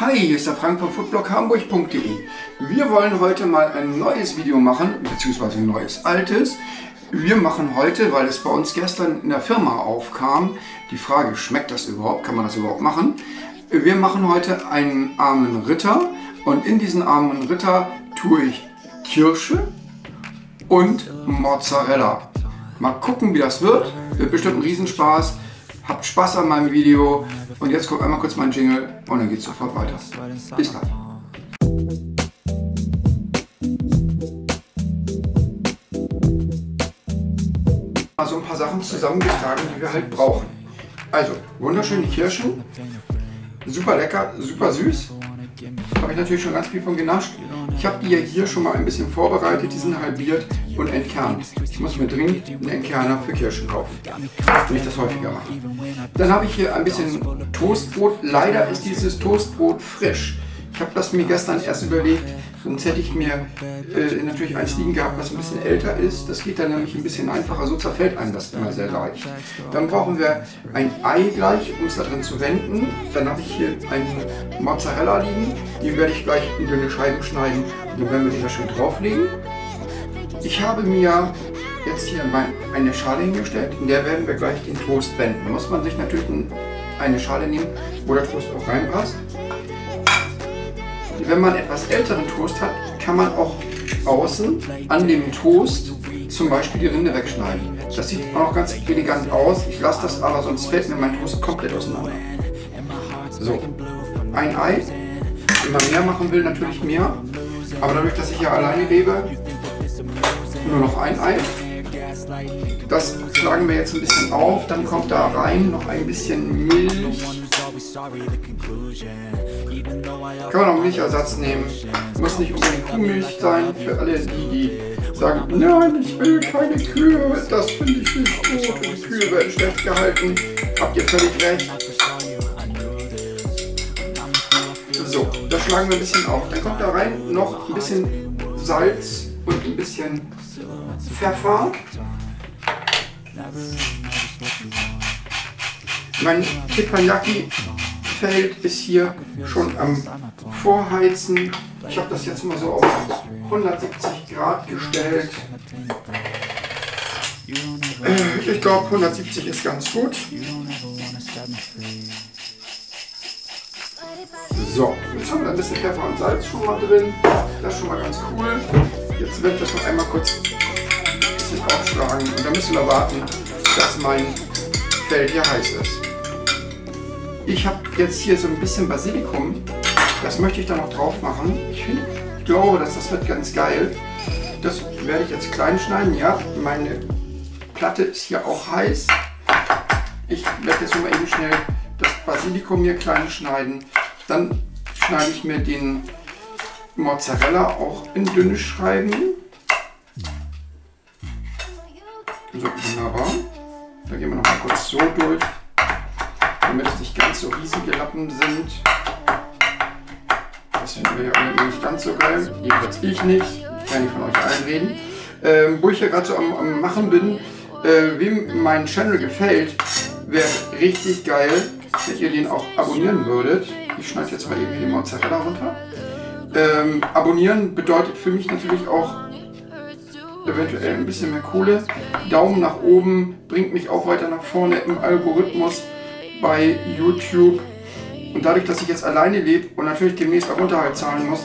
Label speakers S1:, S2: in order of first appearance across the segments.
S1: Hi, hier ist der Frank von foodbloghamburg.de. Wir wollen heute mal ein neues Video machen, beziehungsweise ein neues altes. Wir machen heute, weil es bei uns gestern in der Firma aufkam, die Frage, schmeckt das überhaupt, kann man das überhaupt machen? Wir machen heute einen armen Ritter und in diesen armen Ritter tue ich Kirsche und Mozzarella. Mal gucken, wie das wird. Wird bestimmt ein Riesenspaß. Habt Spaß an meinem Video. Und jetzt kommt einmal kurz mein Jingle und dann geht es sofort weiter. Bis gleich. Also ein paar Sachen zusammengetragen, die wir halt brauchen. Also, wunderschöne Kirschen. Super lecker, super süß. Habe ich natürlich schon ganz viel von genascht. Ich habe die ja hier schon mal ein bisschen vorbereitet. Die sind halbiert und entkernt. Ich muss mir dringend einen Entkerner für Kirschen kaufen, wenn ich das häufiger mache. Dann habe ich hier ein bisschen Toastbrot. Leider ist dieses Toastbrot frisch. Ich habe das mir gestern erst überlegt, sonst hätte ich mir äh, natürlich eins liegen gehabt, was ein bisschen älter ist. Das geht dann nämlich ein bisschen einfacher, so zerfällt einem das immer sehr leicht. Dann brauchen wir ein Ei gleich, um es da drin zu wenden. Dann habe ich hier einen Mozzarella liegen, den werde ich gleich in dünne Scheiben schneiden und dann werden wir den da schön drauflegen. Ich habe mir jetzt hier eine Schale hingestellt, in der werden wir gleich den Toast wenden. Da muss man sich natürlich eine Schale nehmen, wo der Toast auch reinpasst. Wenn man etwas älteren Toast hat, kann man auch außen an dem Toast zum Beispiel die Rinde wegschneiden. Das sieht auch ganz elegant aus. Ich lasse das aber, sonst fällt mir mein Toast komplett auseinander. So, ein Ei. Wenn man mehr machen will, natürlich mehr. Aber dadurch, dass ich ja alleine lebe, nur noch ein Ei. Das schlagen wir jetzt ein bisschen auf. Dann kommt da rein noch ein bisschen Milch. Kann man auch Milchersatz nehmen. Muss nicht unbedingt Kuhmilch sein. Für alle die, die sagen, nein, ich will keine Kühe, das finde ich nicht gut und Kühe werden schlecht gehalten. Habt ihr völlig recht. So, das schlagen wir ein bisschen auf. Dann kommt da rein noch ein bisschen Salz und ein bisschen Pfeffer. Mein Teppanyaki Feld ist hier schon am Vorheizen. Ich habe das jetzt mal so auf 170 Grad gestellt. Ich glaube 170 ist ganz gut. So, jetzt haben wir ein bisschen Pfeffer und Salz schon mal drin. Das ist schon mal ganz cool. Jetzt werde ich das noch einmal kurz ein bisschen aufschlagen und dann müssen wir warten, dass mein Feld hier heiß ist. Ich habe jetzt hier so ein bisschen Basilikum. Das möchte ich da noch drauf machen. Ich, find, ich glaube, dass das wird ganz geil. Das werde ich jetzt klein schneiden. Ja, meine Platte ist hier auch heiß. Ich werde jetzt mal eben schnell das Basilikum hier klein schneiden. Dann schneide ich mir den Mozzarella auch in dünne Scheiben. So, wunderbar. Da gehen wir noch mal kurz so durch ganz so riesige Lappen sind. Das finden wir ja nicht ganz so geil. Jedenfalls ich nicht. Ich kann nicht von euch allen reden. Ähm, wo ich ja gerade so am, am, Machen bin, äh, wem mein Channel gefällt, wäre richtig geil, wenn ihr den auch abonnieren würdet. Ich schneide jetzt mal eben die Mozzarella runter. Ähm, abonnieren bedeutet für mich natürlich auch eventuell ein bisschen mehr Kohle. Daumen nach oben bringt mich auch weiter nach vorne im Algorithmus bei YouTube. Und dadurch, dass ich jetzt alleine lebe und natürlich demnächst auch Unterhalt zahlen muss,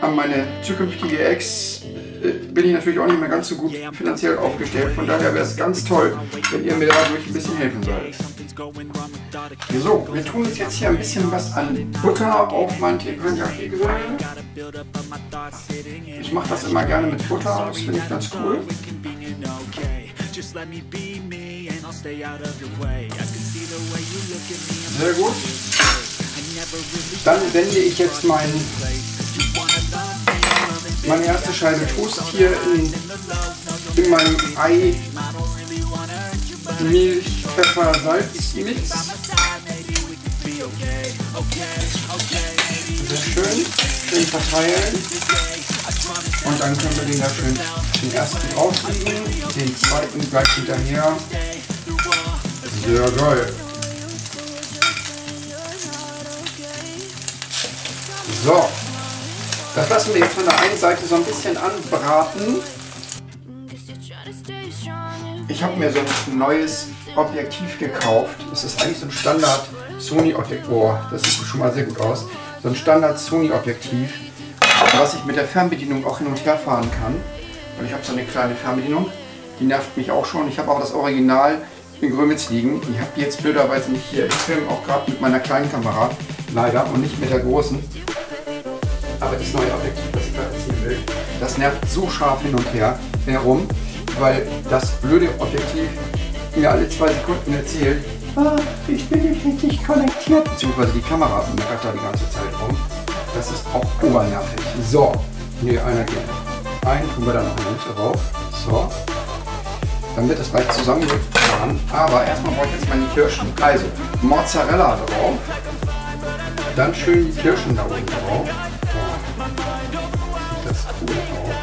S1: an meine zukünftige Ex äh, bin ich natürlich auch nicht mehr ganz so gut finanziell aufgestellt. Von daher wäre es ganz toll, wenn ihr mir dadurch ein bisschen helfen würdet. So, wir tun uns jetzt hier ein bisschen was an Butter auf mein Teppanyaki Grill. Ich mache das immer gerne mit Butter, das finde ich ganz cool. Sehr gut. Dann wende ich jetzt mein, meine erste Scheibe Toast hier in, in meinem Ei, Milch, Pfeffer, Salz Mix. Sehr schön. Schön verteilen. Und dann können wir den da schön den ersten drauflegen, den zweiten gleich hinterher. Sehr geil. So. Das lassen wir jetzt von der einen Seite so ein bisschen anbraten. Ich habe mir so ein neues Objektiv gekauft. Das ist eigentlich so ein Standard Sony Objektiv. Boah, das sieht schon mal sehr gut aus. So ein Standard Sony Objektiv, was ich mit der Fernbedienung auch hin und her fahren kann. Und ich habe so eine kleine Fernbedienung. Die nervt mich auch schon. Ich habe auch das Original in Grömitz liegen. Ich habe jetzt blöderweise nicht hier. Ich filme auch gerade mit meiner kleinen Kamera, leider, und nicht mit der großen. Aber das neue Objektiv, das ich gerade ziehen will, das nervt so scharf hin und her herum, weil das blöde Objektiv mir alle zwei Sekunden erzählt, ah, ich bin nicht richtig konnektiert, beziehungsweise die Kamera da die ganze Zeit rum. Das ist auch obernervig. So, nee, einer geht. Einen tun wir dann noch mit drauf. So, dann wird das gleich zusammengefahren. Aber erstmal brauche ich jetzt meine Kirschen. Also Mozzarella drauf. Dann schön die Kirschen da oben drauf. Oh, sieht das cool aus.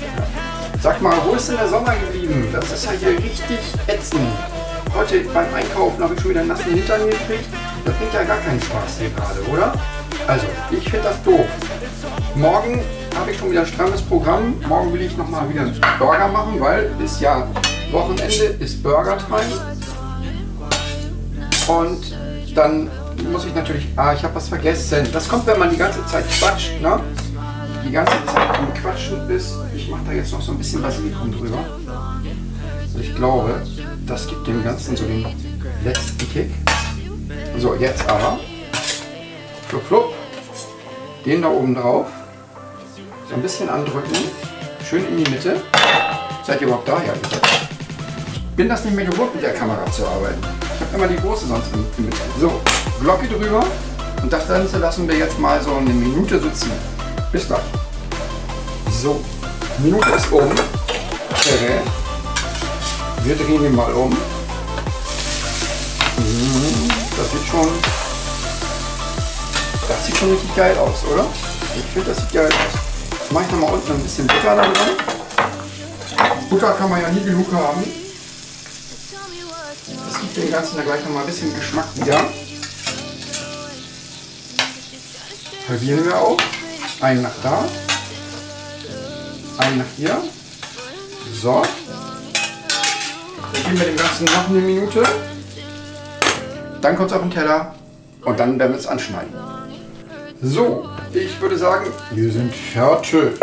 S1: Ja. Sag mal, wo ist denn der Sommer geblieben? Das ist ja hier richtig ätzend. Heute beim Einkaufen habe ich schon wieder einen nassen Hintern gekriegt. Das bringt ja gar keinen Spaß hier gerade, oder? Also, ich finde das doof. Morgen habe ich schon wieder strammes Programm. Morgen will ich nochmal wieder Burger machen, weil ist ja Wochenende, ist Burger Time. Und dann muss ich natürlich, ah, ich habe was vergessen. Das kommt, wenn man die ganze Zeit quatscht, ne? Die ganze Zeit am Quatschen ist. Ich mache da jetzt noch so ein bisschen Basilikum drüber. Ich glaube, das gibt dem Ganzen so den letzten Kick. So, jetzt aber. Flup, flup. Den da oben drauf. So ein bisschen andrücken. Schön in die Mitte. Seid ihr überhaupt daher? Ich bin das nicht mehr gewohnt, mit der Kamera zu arbeiten. Ich habe immer die große sonst in der Mitte. So, Glocke drüber. Und das Ganze lassen wir jetzt mal so eine Minute sitzen. Bis gleich. So, Minute ist um. Wir drehen ihn mal um. Das sieht schon. Das sieht schon richtig geil aus, oder? Ich finde, das sieht geil aus mache ich nochmal unten ein bisschen Butter da dran. Butter kann man ja nie genug haben. Das gibt dem Ganzen da gleich nochmal ein bisschen Geschmack wieder. Halbieren wir auch. Einen nach da. Einen nach hier. So. Dann geben wir dem Ganzen noch eine Minute. Dann kommt es auf den Teller und dann werden wir es anschneiden. So, ich würde sagen, wir sind fertig.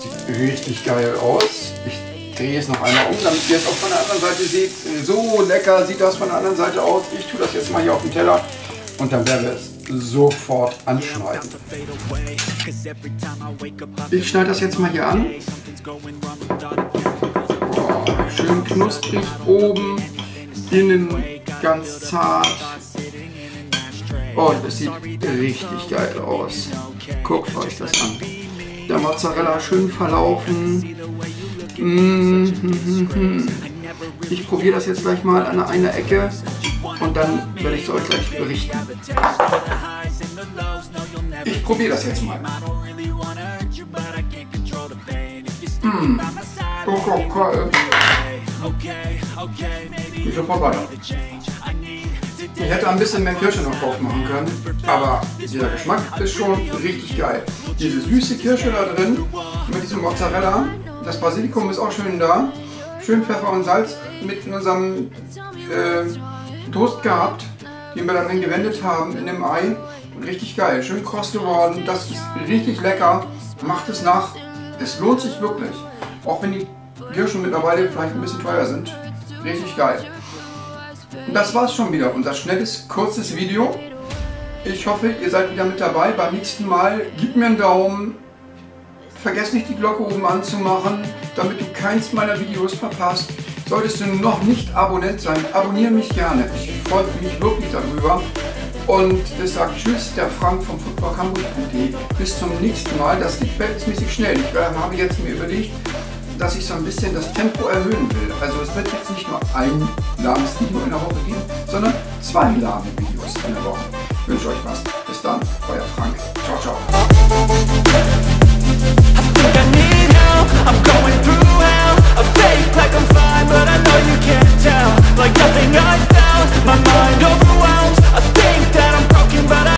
S1: Sieht richtig geil aus. Ich drehe es noch einmal um, damit ihr es auch von der anderen Seite seht. So lecker sieht das von der anderen Seite aus. Ich tue das jetzt mal hier auf den Teller und dann werden wir es sofort anschneiden. Ich schneide das jetzt mal hier an. Oh, schön knusprig oben, innen ganz zart. Und es sieht richtig geil aus. Guckt euch das an. Der Mozzarella schön verlaufen. Mhm. Ich probiere das jetzt gleich mal an einer Ecke und dann werde ich es euch gleich berichten. Ich probiere das jetzt mal. Mmh. Oh, oh, oh. Ich sofort weiter. Ich hätte ein bisschen mehr Kirsche noch drauf machen können, aber dieser Geschmack ist schon richtig geil. Diese süße Kirsche da drin mit diesem Mozzarella, das Basilikum ist auch schön da. Schön Pfeffer und Salz mit unserem äh, Toast gehabt, den wir dann gewendet haben in dem Ei. Richtig geil, schön kross geworden, das ist richtig lecker. Macht es nach, es lohnt sich wirklich. Auch wenn die Kirschen mittlerweile vielleicht ein bisschen teuer sind. Richtig geil. Das war's schon wieder, unser schnelles, kurzes Video. Ich hoffe, ihr seid wieder mit dabei. Beim nächsten Mal gib mir einen Daumen. Vergesst nicht die Glocke oben anzumachen, damit du keins meiner Videos verpasst. Solltest du noch nicht Abonnent sein, abonniere mich gerne. Ich freue mich wirklich darüber. Und das sagt Tschüss, der Frank vom footballhamburg.de. Bis zum nächsten Mal. Das geht verhältnismäßig schnell. Ich habe jetzt mir überlegt, dass ich so ein bisschen das Tempo erhöhen will. Also es wird jetzt nicht nur ein lahmes Video in der Woche geben, sondern zwei lahme Videos in der Woche. Ich wünsche euch was. Bis dann, euer Frank. Ciao, ciao.